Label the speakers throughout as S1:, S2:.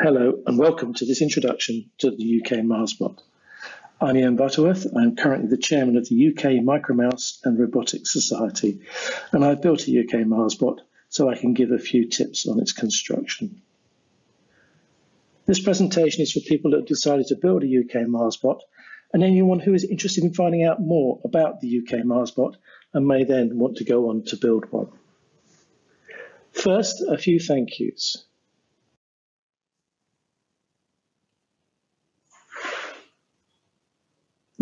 S1: Hello and welcome to this introduction to the UK MarsBot. I'm Ian Butterworth. I'm currently the chairman of the UK Micromouse and Robotics Society, and I've built a UK MarsBot so I can give a few tips on its construction. This presentation is for people that have decided to build a UK MarsBot and anyone who is interested in finding out more about the UK MarsBot and may then want to go on to build one. First, a few thank yous.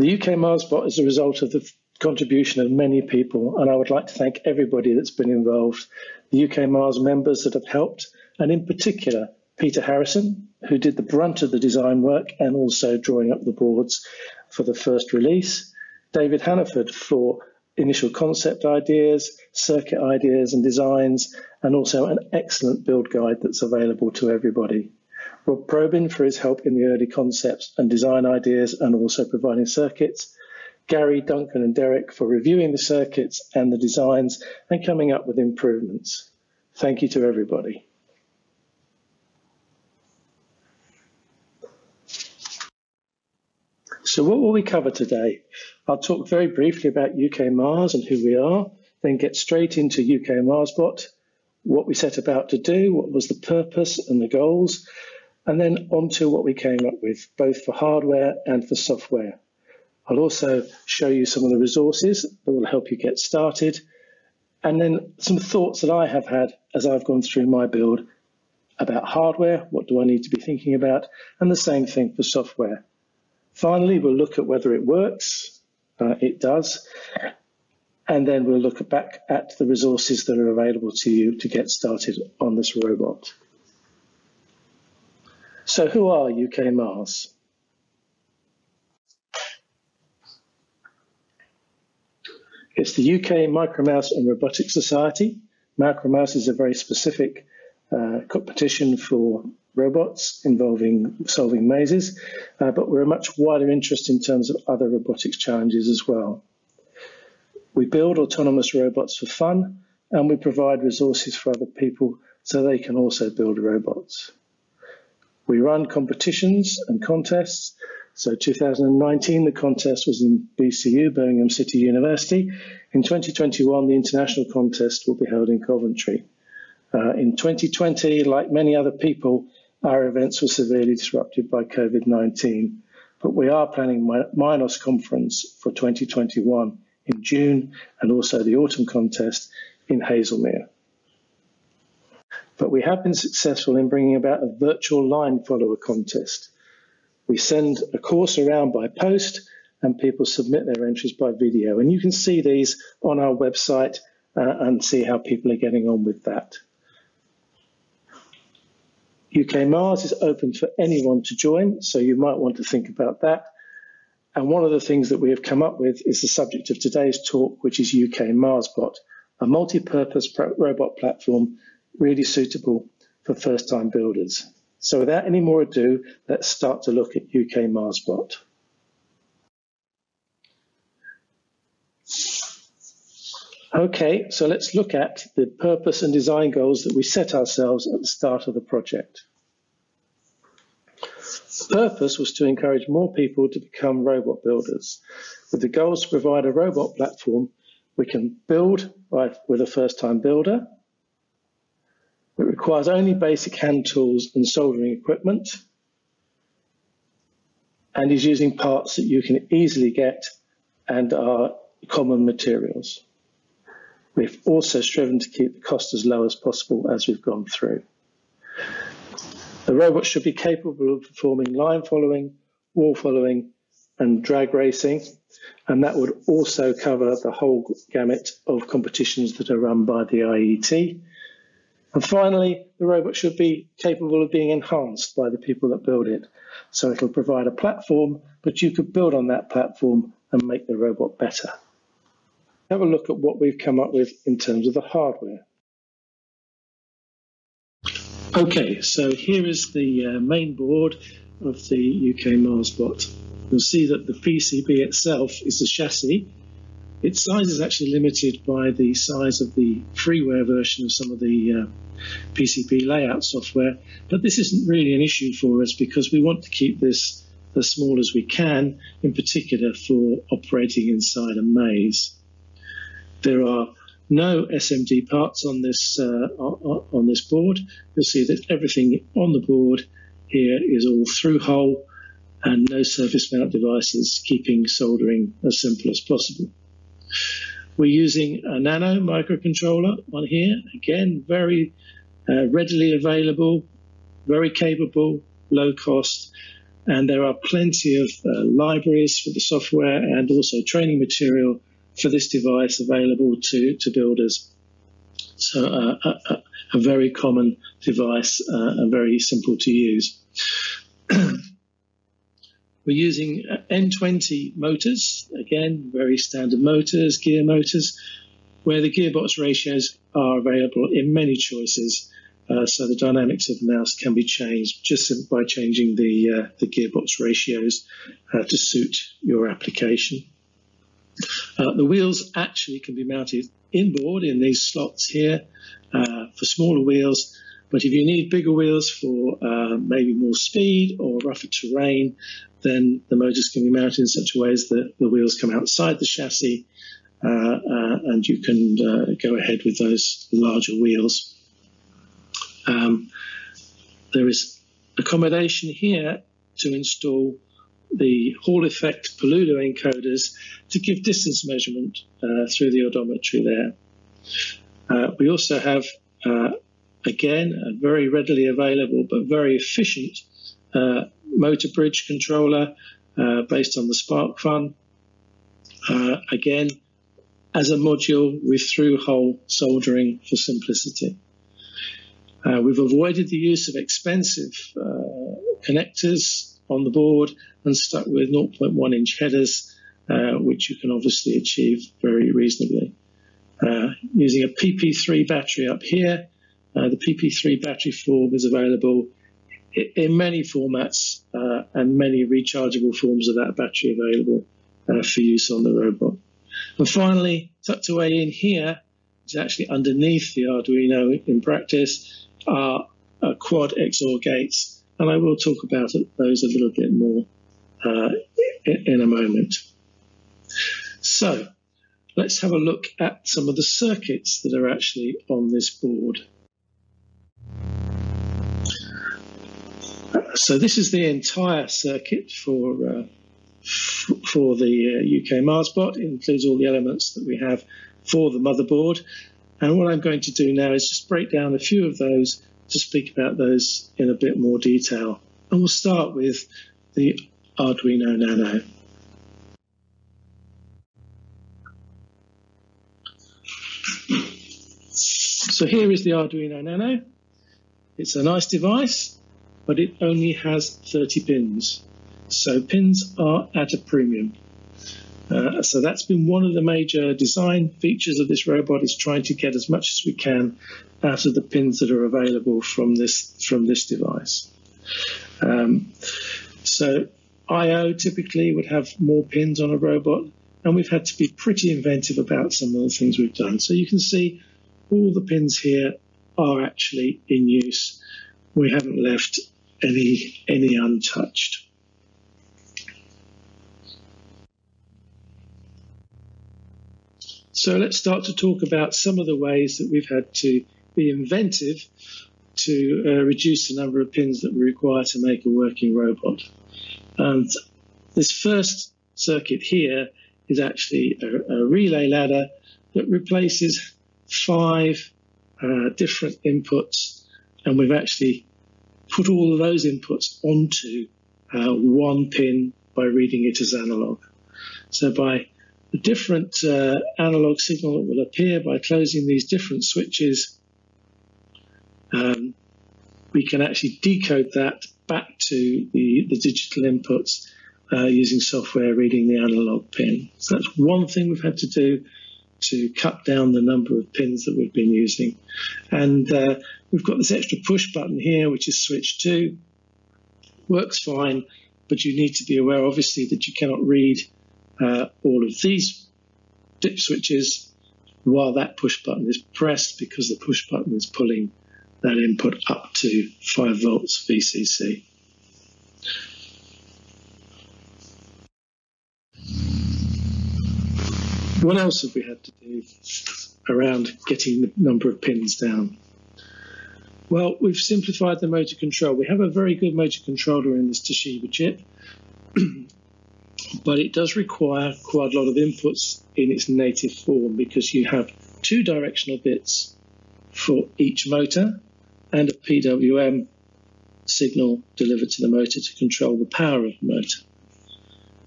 S1: The UK MarsBot is a result of the contribution of many people, and I would like to thank everybody that's been involved, the UK Mars members that have helped, and in particular, Peter Harrison, who did the brunt of the design work and also drawing up the boards for the first release, David Hannaford for initial concept ideas, circuit ideas and designs, and also an excellent build guide that's available to everybody. Rob Probin for his help in the early concepts and design ideas and also providing circuits. Gary, Duncan and Derek for reviewing the circuits and the designs and coming up with improvements. Thank you to everybody. So what will we cover today? I'll talk very briefly about UK Mars and who we are, then get straight into UK MarsBot, what we set about to do, what was the purpose and the goals, and then on to what we came up with, both for hardware and for software. I'll also show you some of the resources that will help you get started, and then some thoughts that I have had as I've gone through my build about hardware, what do I need to be thinking about, and the same thing for software. Finally, we'll look at whether it works. Uh, it does. And then we'll look back at the resources that are available to you to get started on this robot. So who are UK Mars? It's the UK Micromouse and Robotics Society. Micromouse is a very specific uh, competition for robots involving solving mazes, uh, but we're a much wider interest in terms of other robotics challenges as well. We build autonomous robots for fun, and we provide resources for other people so they can also build robots. We run competitions and contests. So 2019, the contest was in BCU, Birmingham City University. In 2021, the international contest will be held in Coventry. Uh, in 2020, like many other people, our events were severely disrupted by COVID-19, but we are planning Minos conference for 2021 in June and also the autumn contest in Haslemere but we have been successful in bringing about a virtual line follower contest. We send a course around by post and people submit their entries by video. And you can see these on our website uh, and see how people are getting on with that. UK Mars is open for anyone to join, so you might want to think about that. And one of the things that we have come up with is the subject of today's talk, which is UK MarsBot, a multi-purpose robot platform really suitable for first-time builders. So without any more ado, let's start to look at UK MarsBot. Okay, so let's look at the purpose and design goals that we set ourselves at the start of the project. The purpose was to encourage more people to become robot builders, with the goals to provide a robot platform we can build by, with a first-time builder, it requires only basic hand tools and soldering equipment and is using parts that you can easily get and are common materials. We've also striven to keep the cost as low as possible as we've gone through. The robot should be capable of performing line following, wall following, and drag racing, and that would also cover the whole gamut of competitions that are run by the IET, and finally, the robot should be capable of being enhanced by the people that build it. So it'll provide a platform, but you could build on that platform and make the robot better. Have a look at what we've come up with in terms of the hardware. Okay, so here is the uh, main board of the UK MarsBot. You'll see that the PCB itself is the chassis, its size is actually limited by the size of the freeware version of some of the uh, PCB layout software, but this isn't really an issue for us because we want to keep this as small as we can, in particular for operating inside a maze. There are no SMD parts on this uh, on this board. You'll see that everything on the board here is all through hole and no surface mount devices, keeping soldering as simple as possible. We're using a nano microcontroller on here. Again, very uh, readily available, very capable, low cost, and there are plenty of uh, libraries for the software and also training material for this device available to, to builders. So uh, a, a, very common device uh, and very simple to use. We're using uh, N20 motors, again, very standard motors, gear motors, where the gearbox ratios are available in many choices. Uh, so the dynamics of the mouse can be changed just by changing the, uh, the gearbox ratios uh, to suit your application. Uh, the wheels actually can be mounted inboard in these slots here uh, for smaller wheels, but if you need bigger wheels for uh, maybe more speed or rougher terrain, then the motors can be mounted in such a way as that the wheels come outside the chassis uh, uh, and you can uh, go ahead with those larger wheels. Um, there is accommodation here to install the Hall effect Pololu encoders to give distance measurement uh, through the odometry there. Uh, we also have, again, a very readily available but very efficient uh, motor bridge controller uh, based on the SparkFun. Uh, again, as a module with through-hole soldering for simplicity. Uh, we've avoided the use of expensive uh, connectors on the board and stuck with 0.1 inch headers, uh, which you can obviously achieve very reasonably. Uh, using a PP3 battery up here, the PP3 battery form is available in many formats uh, and many rechargeable forms of that battery available uh, for use on the robot. And finally, tucked away in here is actually underneath the Arduino in practice are uh, quad XOR gates, and I will talk about those a little bit more uh, in a moment. So let's have a look at some of the circuits that are actually on this board. So this is the entire circuit for uh, for the uh, UK MarsBot. It includes all the elements that we have for the motherboard. And what I'm going to do now is just break down a few of those to speak about those in a bit more detail. And we'll start with the Arduino Nano. So here is the Arduino Nano. It's a nice device but it only has 30 pins. So pins are at a premium. Uh, so that's been one of the major design features of this robot is trying to get as much as we can out of the pins that are available from this from this device. Um, so I/O typically would have more pins on a robot, and we've had to be pretty inventive about some of the things we've done. So you can see all the pins here are actually in use. We haven't left any any untouched. So let's start to talk about some of the ways that we've had to be inventive to uh, reduce the number of pins that we require to make a working robot. And this first circuit here is actually a, a relay ladder that replaces five uh, different inputs, and we've actually put all of those inputs onto uh, one pin by reading it as analog. So by the different uh, analog signal that will appear by closing these different switches, um, we can actually decode that back to the, the digital inputs uh, using software reading the analog pin. So that's one thing we've had to do to cut down the number of pins that we've been using. And uh, we've got this extra push button here, which is switch 2. Works fine, but you need to be aware, obviously, that you cannot read uh, all of these dip switches while that push button is pressed because the push button is pulling that input up to 5 volts VCC. What else have we had to do around getting the number of pins down? Well, we've simplified the motor control. We have a very good motor controller in this Toshiba chip, but it does require quite a lot of inputs in its native form because you have two directional bits for each motor and a PWM signal delivered to the motor to control the power of the motor.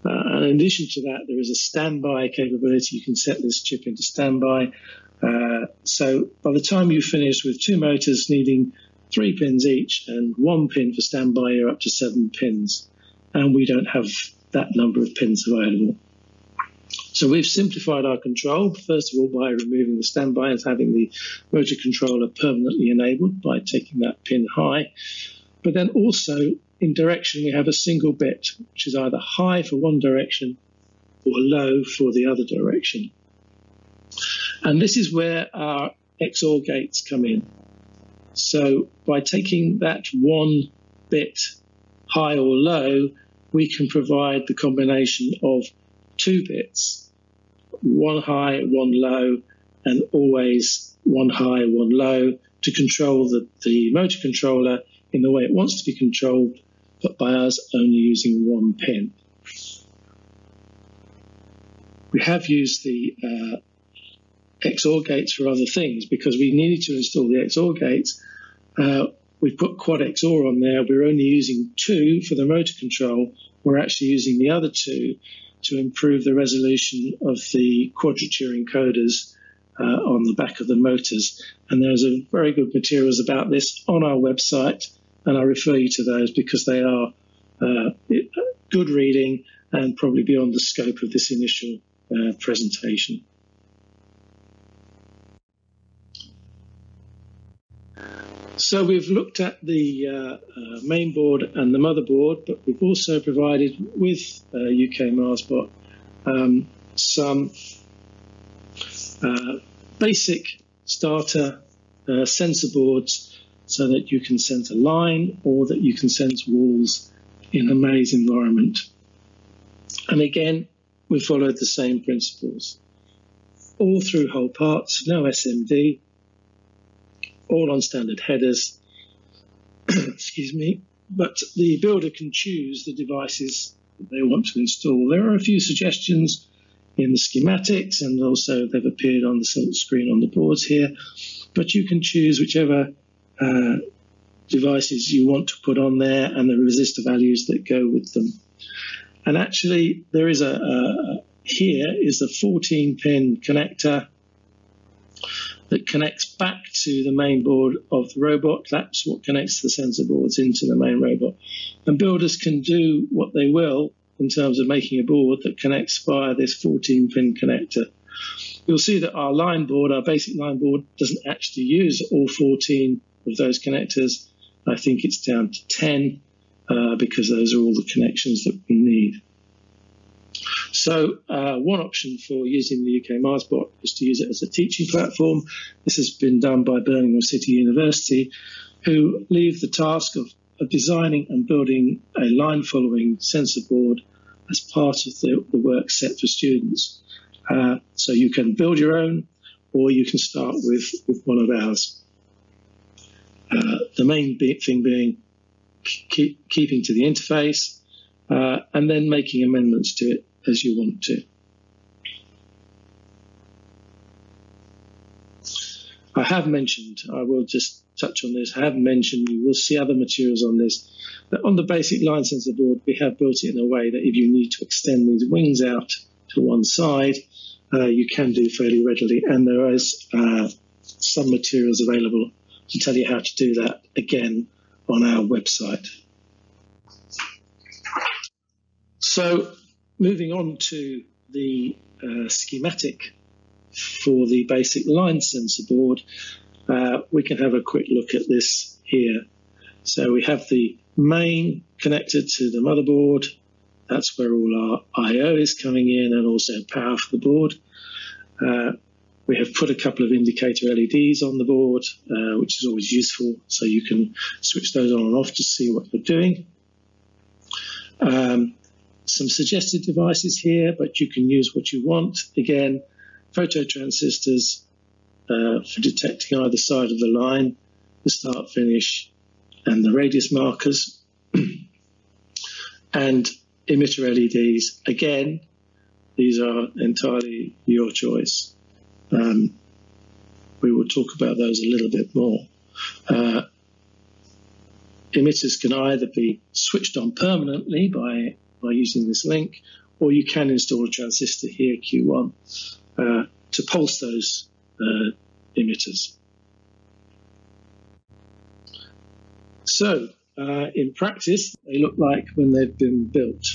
S1: Uh, and in addition to that, there is a standby capability. You can set this chip into standby. Uh, so by the time you finish with two motors needing three pins each and one pin for standby, you're up to seven pins. And we don't have that number of pins available. So we've simplified our control, first of all, by removing the standby and having the motor controller permanently enabled by taking that pin high. But then also in direction, we have a single bit, which is either high for one direction or low for the other direction. And this is where our XOR gates come in. So by taking that one bit high or low, we can provide the combination of two bits, one high, one low, and always one high, one low to control the, the motor controller in the way it wants to be controlled but by us only using one pin. We have used the uh, XOR gates for other things because we needed to install the XOR gates. Uh, we put quad XOR on there. We're only using two for the motor control. We're actually using the other two to improve the resolution of the quadrature encoders uh, on the back of the motors. And there's a very good materials about this on our website and I refer you to those because they are uh, good reading and probably beyond the scope of this initial uh, presentation. So we've looked at the uh, uh, main board and the motherboard, but we've also provided with UK uh, Marsbot um, some uh, basic starter sensor boards so that you can sense a line or that you can sense walls in a maze environment. And again, we followed the same principles. All through hole parts, no SMD, all on standard headers, excuse me, but the builder can choose the devices that they want to install. There are a few suggestions in the schematics and also they've appeared on the screen on the boards here, but you can choose whichever uh, devices you want to put on there and the resistor values that go with them. And actually, there is a, a here is the 14 pin connector that connects back to the main board of the robot. That's what connects the sensor boards into the main robot. And builders can do what they will in terms of making a board that connects via this 14 pin connector. You'll see that our line board, our basic line board, doesn't actually use all 14 of those connectors. I think it's down to 10 uh, because those are all the connections that we need. So uh, one option for using the UK Marsbot is to use it as a teaching platform. This has been done by Birmingham City University, who leave the task of, of designing and building a line following sensor board as part of the, the work set for students. Uh, so you can build your own or you can start with, with one of ours. Uh, the main thing being keep, keeping to the interface uh, and then making amendments to it as you want to. I have mentioned, I will just touch on this, I have mentioned, you will see other materials on this, that on the basic line sensor board, we have built it in a way that if you need to extend these wings out to one side, uh, you can do fairly readily. And there is uh, some materials available to tell you how to do that again on our website. So moving on to the uh, schematic for the basic line sensor board, uh, we can have a quick look at this here. So we have the main connected to the motherboard. That's where all our I.O. is coming in and also power for the board. Uh, we have put a couple of indicator LEDs on the board, uh, which is always useful, so you can switch those on and off to see what you're doing. Um, some suggested devices here, but you can use what you want. Again, phototransistors uh, for detecting either side of the line, the start finish, and the radius markers. and emitter LEDs, again, these are entirely your choice. Um, we will talk about those a little bit more. Uh, emitters can either be switched on permanently by, by using this link, or you can install a transistor here, Q1, uh, to pulse those uh, emitters. So, uh, in practice, they look like when they've been built.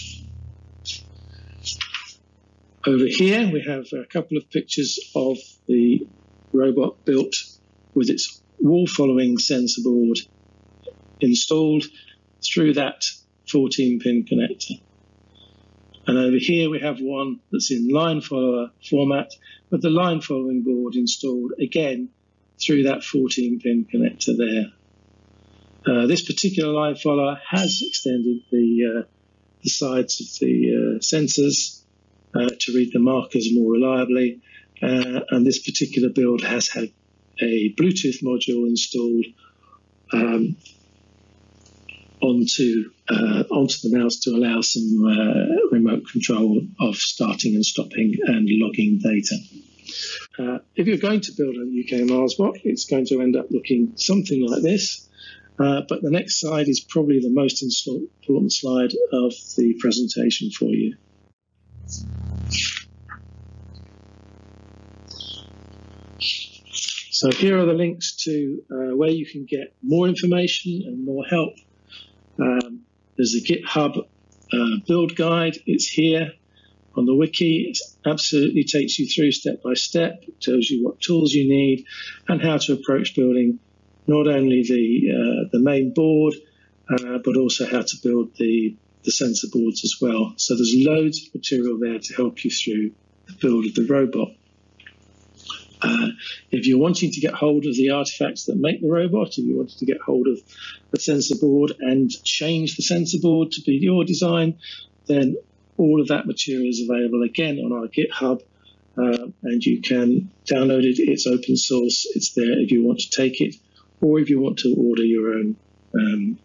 S1: Over here, we have a couple of pictures of the robot built with its wall following sensor board installed through that 14 pin connector. And over here we have one that's in line follower format with the line following board installed again through that 14 pin connector there. Uh, this particular line follower has extended the, uh, the sides of the uh, sensors to read the markers more reliably. Uh, and this particular build has had a Bluetooth module installed um, onto uh, onto the mouse to allow some uh, remote control of starting and stopping and logging data. Uh, if you're going to build a UK Mars Marsbot, it's going to end up looking something like this. Uh, but the next slide is probably the most important slide of the presentation for you. So here are the links to uh, where you can get more information and more help. Um, there's a GitHub uh, build guide. It's here on the wiki. It absolutely takes you through step by step. It tells you what tools you need and how to approach building not only the uh, the main board, uh, but also how to build the the sensor boards as well. So there's loads of material there to help you through the build of the robot. Uh, if you're wanting to get hold of the artifacts that make the robot, if you wanted to get hold of the sensor board and change the sensor board to be your design, then all of that material is available again on our GitHub. Uh, and you can download it. It's open source. It's there if you want to take it, or if you want to order your own um,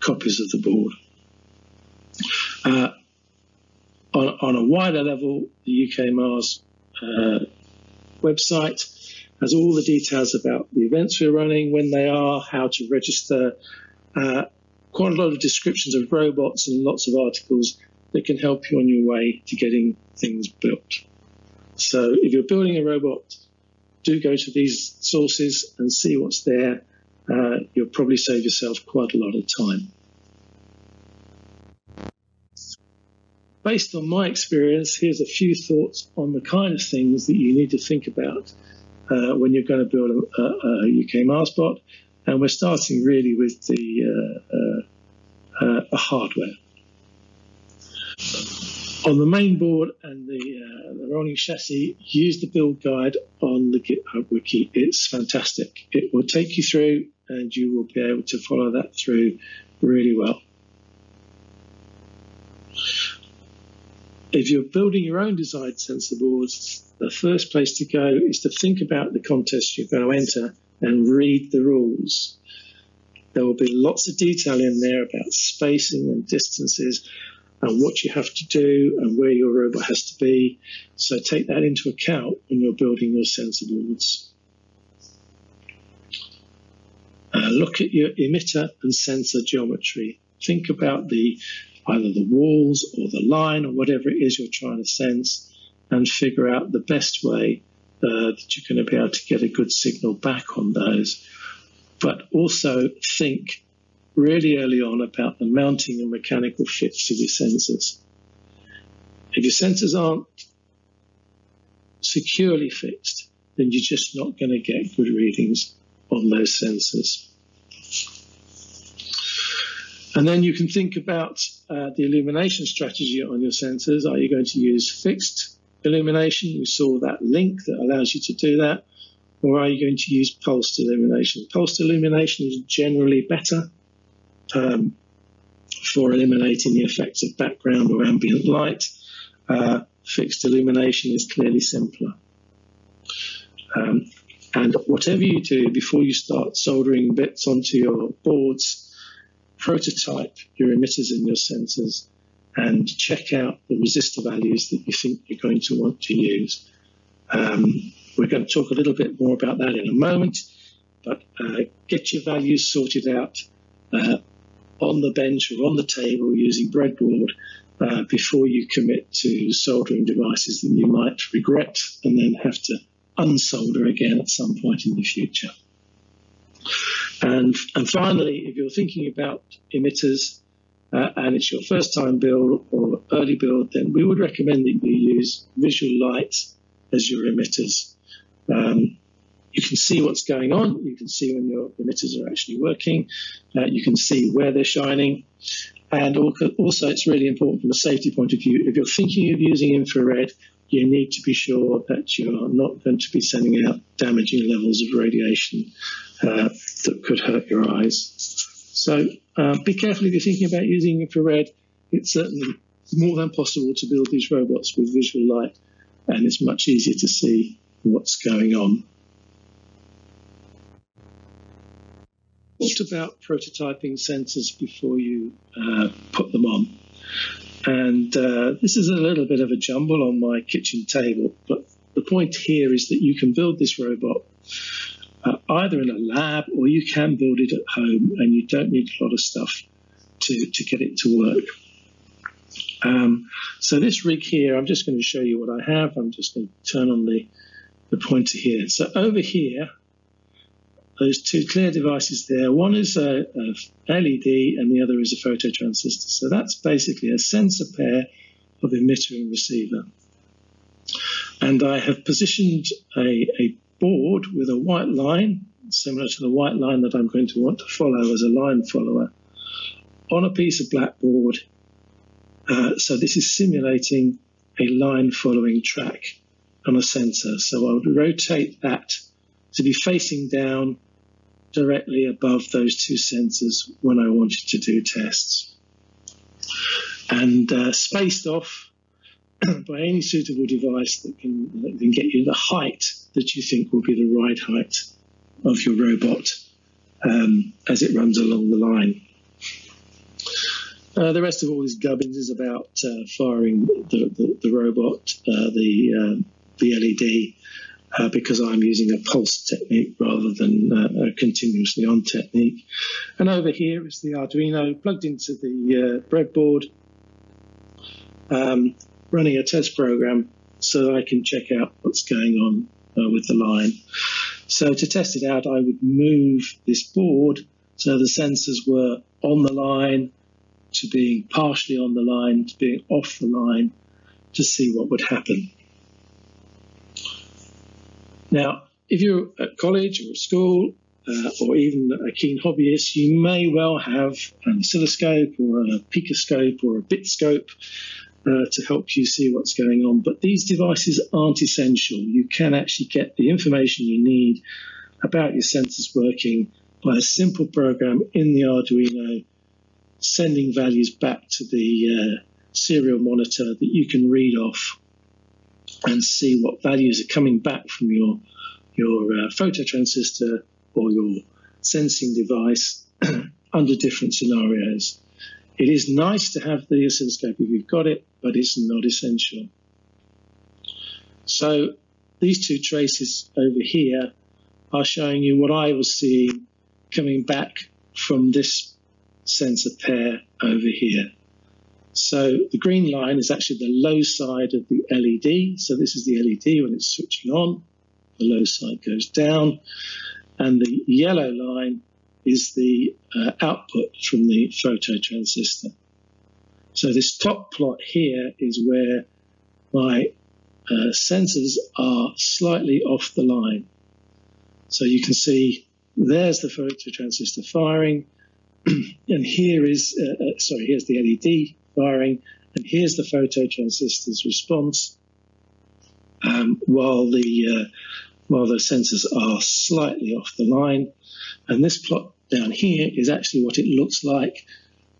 S1: copies of the board. Uh, on, on, a wider level, the UK Mars uh, website has all the details about the events we're running, when they are, how to register, uh, quite a lot of descriptions of robots and lots of articles that can help you on your way to getting things built. So if you're building a robot, do go to these sources and see what's there. Uh, you'll probably save yourself quite a lot of time. Based on my experience, here's a few thoughts on the kind of things that you need to think about uh, when you're going to build a, a, a, UK Marsbot. And we're starting really with the uh, uh, uh hardware. On the main board and the, uh, the rolling chassis, use the build guide on the GitHub wiki. It's fantastic. It will take you through and you will be able to follow that through really well. If you're building your own design sensor boards, the first place to go is to think about the contest you're going to enter and read the rules. There will be lots of detail in there about spacing and distances and what you have to do and where your robot has to be. So take that into account when you're building your sensor boards. Uh, look at your emitter and sensor geometry. Think about the either the walls or the line or whatever it is you're trying to sense and figure out the best way uh, that you're going to be able to get a good signal back on those. But also think really early on about the mounting and mechanical fits of your sensors. If your sensors aren't securely fixed, then you're just not going to get good readings on those sensors. And then you can think about uh, the illumination strategy on your sensors. Are you going to use fixed illumination? We saw that link that allows you to do that. Or are you going to use pulsed illumination? Pulsed illumination is generally better um, for eliminating the effects of background or ambient light. Uh, fixed illumination is clearly simpler. Um, and whatever you do before you start soldering bits onto your boards, prototype your emitters and your sensors and check out the resistor values that you think you're going to want to use. Um, we're going to talk a little bit more about that in a moment, but uh, get your values sorted out uh, on the bench or on the table using breadboard uh, before you commit to soldering devices that you might regret and then have to unsolder again at some point in the future. And, and finally, if you're thinking about emitters uh, and it's your first time build or early build, then we would recommend that you use visual light as your emitters. Um, you can see what's going on. You can see when your emitters are actually working. Uh, you can see where they're shining. And also, it's really important from a safety point of view. If you're thinking of using infrared, you need to be sure that you are not going to be sending out damaging levels of radiation uh, that could hurt your eyes. So uh, be careful if you're thinking about using infrared. It's certainly more than possible to build these robots with visual light, and it's much easier to see what's going on. What about prototyping sensors before you uh, put them on? And uh, this is a little bit of a jumble on my kitchen table, but the point here is that you can build this robot uh, either in a lab or you can build it at home and you don't need a lot of stuff to, to get it to work. Um, so this rig here, I'm just going to show you what I have. I'm just going to turn on the, the pointer here. So over here, those two clear devices there. One is a, a, LED and the other is a phototransistor. So that's basically a sensor pair of emitter and receiver. And I have positioned a, a board with a white line, similar to the white line that I'm going to want to follow as a line follower, on a piece of blackboard. Uh, so this is simulating a line following track on a sensor. So I would rotate that to be facing down directly above those two sensors when I wanted to do tests. And uh, spaced off by any suitable device that can, that can get you the height that you think will be the right height of your robot um, as it runs along the line. Uh, the rest of all this gubbins is about uh, firing the, the, the robot, uh, the, um, the LED, uh, because I'm using a pulse technique rather than uh, a continuously on technique. And over here is the Arduino plugged into the uh, breadboard, um, running a test program so I can check out what's going on uh, with the line. So to test it out, I would move this board so the sensors were on the line to being partially on the line to being off the line to see what would happen. Now, if you're at college or at school, uh, or even a keen hobbyist, you may well have an oscilloscope or a picoscope or a bitscope uh, to help you see what's going on. But these devices aren't essential. You can actually get the information you need about your sensors working by a simple program in the Arduino, sending values back to the uh, serial monitor that you can read off and see what values are coming back from your your uh, phototransistor or your sensing device under different scenarios. It is nice to have the oscilloscope if you've got it, but it's not essential. So these two traces over here are showing you what I was seeing coming back from this sensor pair over here. So the green line is actually the low side of the LED. So this is the LED when it's switching on. The low side goes down. And the yellow line is the uh, output from the phototransistor. So this top plot here is where my uh, sensors are slightly off the line. So you can see there's the phototransistor firing, and here is, uh, uh sorry, here's the LED firing, and here's the phototransistor's response. um, while the uh, while the sensors are slightly off the line. And this plot down here is actually what it looks like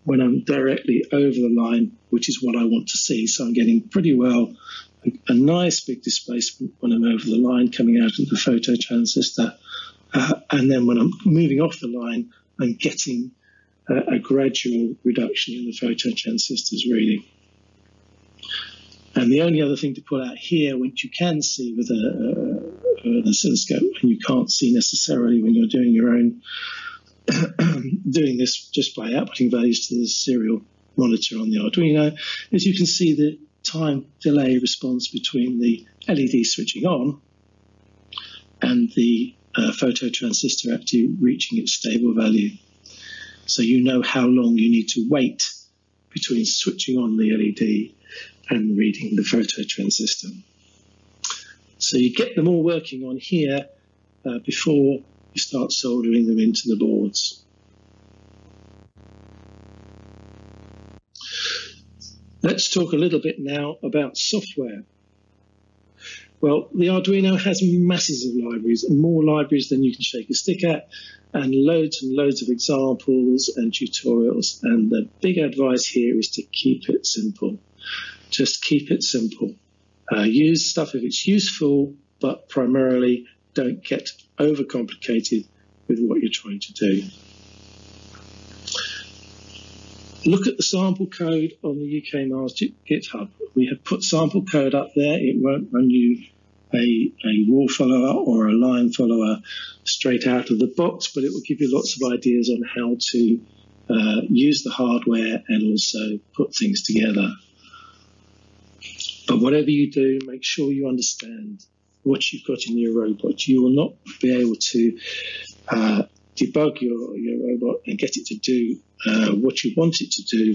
S1: when I'm directly over the line, which is what I want to see. So I'm getting pretty well a, a nice big displacement when I'm over the line coming out of the photo transistor. Uh, and then when I'm moving off the line, I'm getting a, a gradual reduction in the photo transistor's reading. And the only other thing to pull out here, which you can see with a, an oscilloscope, and you can't see necessarily when you're doing your own, doing this just by outputting values to the serial monitor on the Arduino, is you can see the time delay response between the LED switching on and the uh, photo transistor actually reaching its stable value. So you know how long you need to wait between switching on the LED and reading the photo transistor. So you get them all working on here uh, before you start soldering them into the boards. Let's talk a little bit now about software. Well, the Arduino has masses of libraries, more libraries than you can shake a stick at, and loads and loads of examples and tutorials. And the big advice here is to keep it simple. Just keep it simple. Uh, use stuff if it's useful, but primarily don't get overcomplicated with what you're trying to do. Look at the sample code on the UK Mars GitHub. We have put sample code up there. It won't run you a, a wall follower or a line follower straight out of the box, but it will give you lots of ideas on how to uh, use the hardware and also put things together. But whatever you do, make sure you understand what you've got in your robot. You will not be able to uh, debug your, your robot and get it to do uh, what you want it to do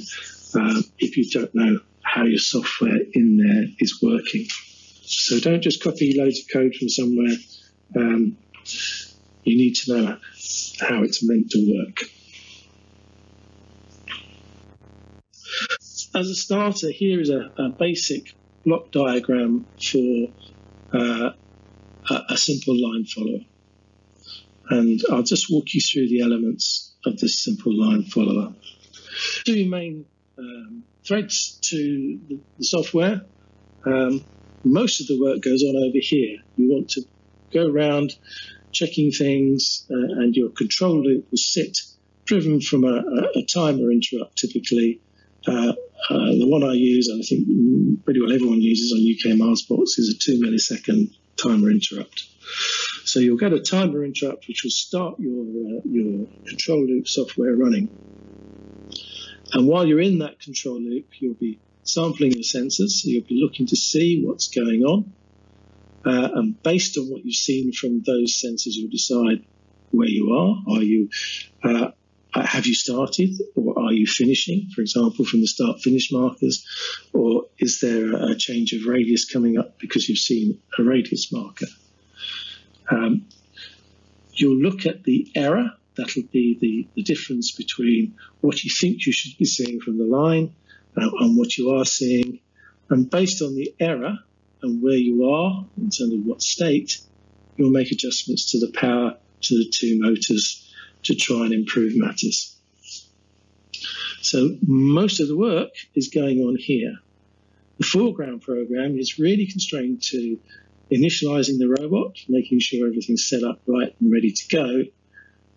S1: uh, if you don't know how your software in there is working. So don't just copy loads of code from somewhere. Um, you need to know how it's meant to work. As a starter, here is a, a basic block diagram for uh, a, a simple line follower. And I'll just walk you through the elements of this simple line follower. Two main um, threads to the, software. Um, most of the work goes on over here. You want to go around checking things, uh, and your control loop will sit driven from a, a, timer interrupt typically. Uh, uh, the one I use, and I think pretty well everyone uses on UK Mars bots, is a two millisecond timer interrupt. So you'll get a timer interrupt which will start your, uh, your control loop software running. And while you're in that control loop, you'll be sampling your sensors. So you'll be looking to see what's going on. Uh, and based on what you've seen from those sensors, you'll decide where you are. Are you, uh, have you started or are you finishing, for example, from the start finish markers? Or is there a change of radius coming up because you've seen a radius marker? Um, you'll look at the error. That'll be the, the difference between what you think you should be seeing from the line uh, and what you are seeing. And based on the error and where you are in terms of what state, you'll make adjustments to the power to the two motors to try and improve matters. So most of the work is going on here. The foreground program is really constrained to initializing the robot, making sure everything's set up right and ready to go,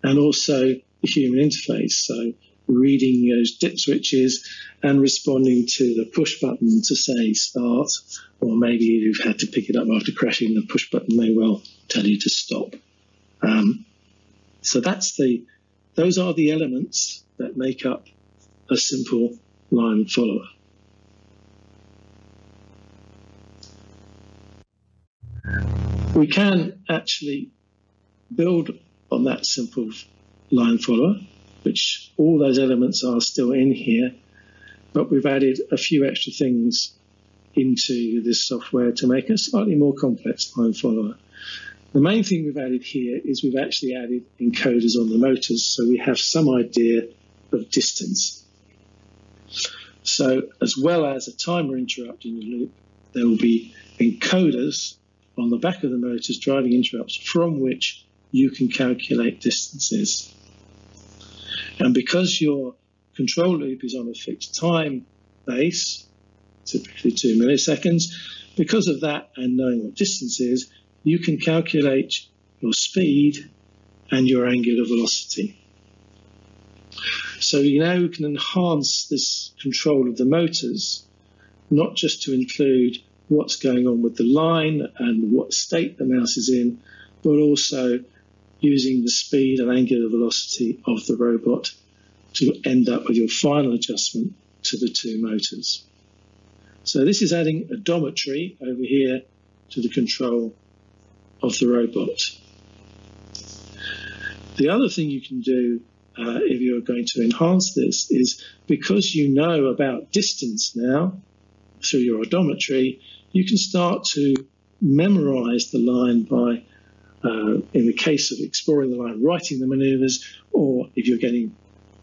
S1: and also the human interface. So reading those dip switches and responding to the push button to say start, or maybe you've had to pick it up after crashing, the push button may well tell you to stop. Um, so that's the, those are the elements that make up a simple line follower. We can actually build on that simple line follower, which all those elements are still in here, but we've added a few extra things into this software to make a slightly more complex line follower. The main thing we've added here is we've actually added encoders on the motors, so we have some idea of distance. So as well as a timer interrupt in the loop, there will be encoders on the back of the motors driving interrupts from which you can calculate distances. And because your control loop is on a fixed time base, typically two milliseconds, because of that and knowing what distance is, you can calculate your speed and your angular velocity. So you now can enhance this control of the motors, not just to include what's going on with the line and what state the mouse is in, but also using the speed and angular velocity of the robot to end up with your final adjustment to the two motors. So this is adding odometry over here to the control of the robot. The other thing you can do uh, if you're going to enhance this is because you know about distance now through your odometry, you can start to memorize the line by, uh, in the case of exploring the line, writing the maneuvers, or if you're getting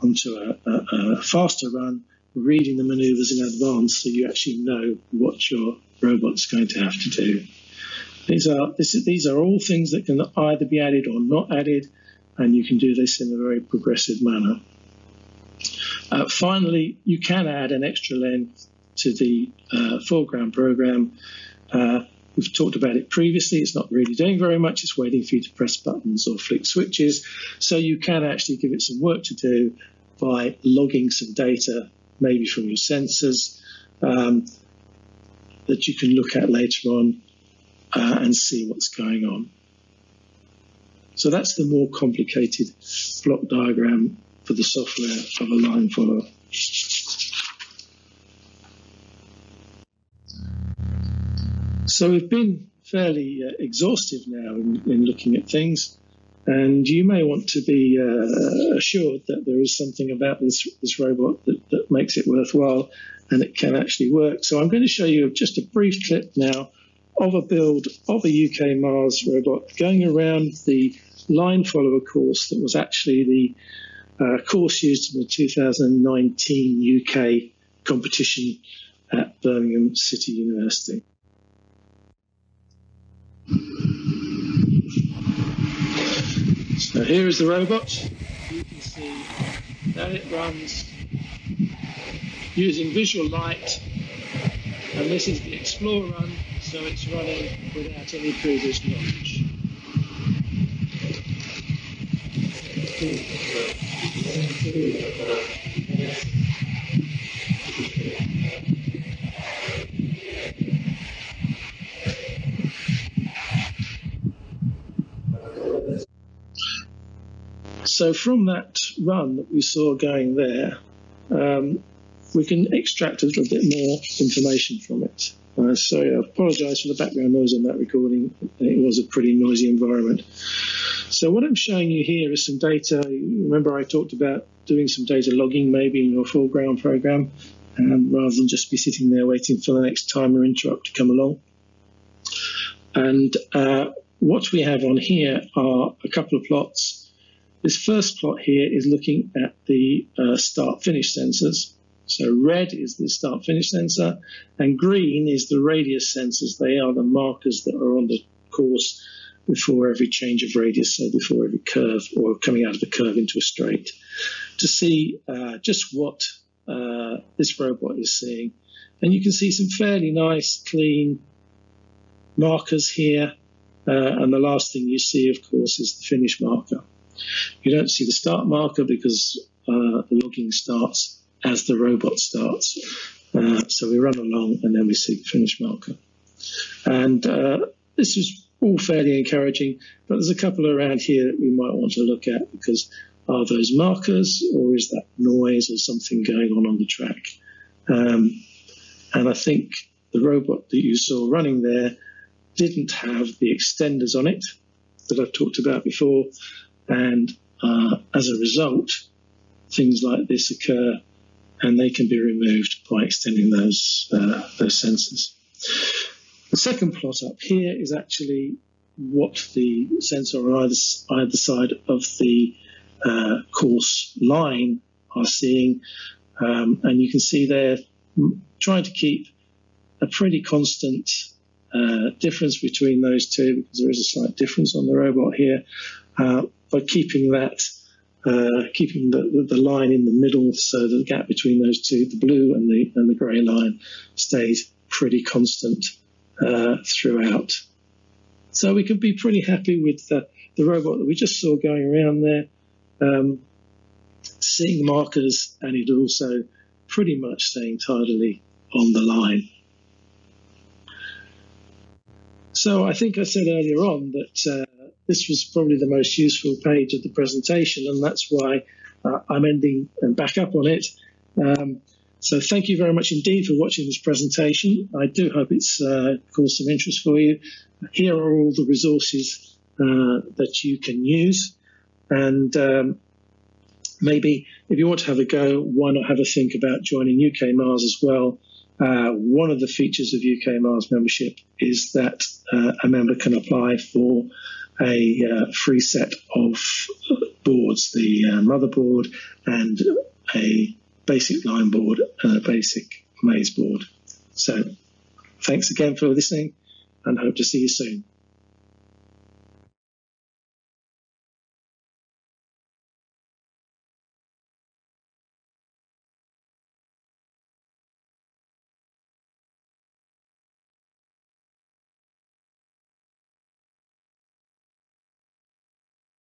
S1: onto a, a, a faster run, reading the maneuvers in advance so you actually know what your robot's going to have to do. These are, is, these are all things that can either be added or not added, and you can do this in a very progressive manner. Uh, finally, you can add an extra length to the uh, foreground program. Uh, we've talked about it previously. It's not really doing very much. It's waiting for you to press buttons or flick switches. So you can actually give it some work to do by logging some data, maybe from your sensors, um, that you can look at later on uh, and see what's going on. So that's the more complicated block diagram for the software of a line follower. So we've been fairly uh, exhaustive now in, in, looking at things, and you may want to be uh, assured that there is something about this, this robot that, that makes it worthwhile and it can actually work. So I'm going to show you just a brief clip now of a build of a UKMARS robot going around the line follower course that was actually the uh, course used in the 2019 UK competition at Birmingham City University. So here is the robot. You can see that it runs using visual light, and this is the Explore run, so it's running without any previous knowledge. So from that run that we saw going there, um, we can extract a little bit more information from it. Uh, so I apologise for the background noise on that recording. It was a pretty noisy environment. So what I'm showing you here is some data. Remember I talked about doing some data logging maybe in your foreground program um, rather than just be sitting there waiting for the next timer interrupt to come along. And uh, what we have on here are a couple of plots this first plot here is looking at the uh, start finish sensors. So red is the start finish sensor and green is the radius sensors. They are the markers that are on the course before every change of radius, so before every curve or coming out of the curve into a straight, to see uh, just what uh, this robot is seeing. And you can see some fairly nice, clean markers here. Uh, and the last thing you see, of course, is the finish marker. You don't see the start marker because uh, the logging starts as the robot starts. Uh, so we run along and then we see the finish marker. And uh, this is all fairly encouraging, but there's a couple around here that we might want to look at because are those markers or is that noise or something going on on the track? Um, and I think the robot that you saw running there didn't have the extenders on it that I've talked about before. And uh, as a result, things like this occur and they can be removed by extending those, uh, those sensors. The second plot up here is actually what the sensor on either, either side of the uh, course line are seeing. Um, and you can see they're trying to keep a pretty constant uh, difference between those two because there is a slight difference on the robot here, uh, but keeping that uh, keeping the, the line in the middle so the gap between those two, the blue and the and the grey line, stays pretty constant uh, throughout. So we can be pretty happy with the, the robot that we just saw going around there, um, seeing markers, and it also pretty much staying tidily on the line. So I think I said earlier on that uh, this was probably the most useful page of the presentation, and that's why uh, I'm ending and back up on it. Um, so thank you very much indeed for watching this presentation. I do hope it's uh, caused some interest for you. Here are all the resources uh, that you can use. And um, maybe if you want to have a go, why not have a think about joining UKMARS as well? Uh, one of the features of UKMARS membership is that uh, a member can apply for a uh, free set of boards, the uh, motherboard and a basic line board and a basic maze board. So thanks again for listening and hope to see you soon.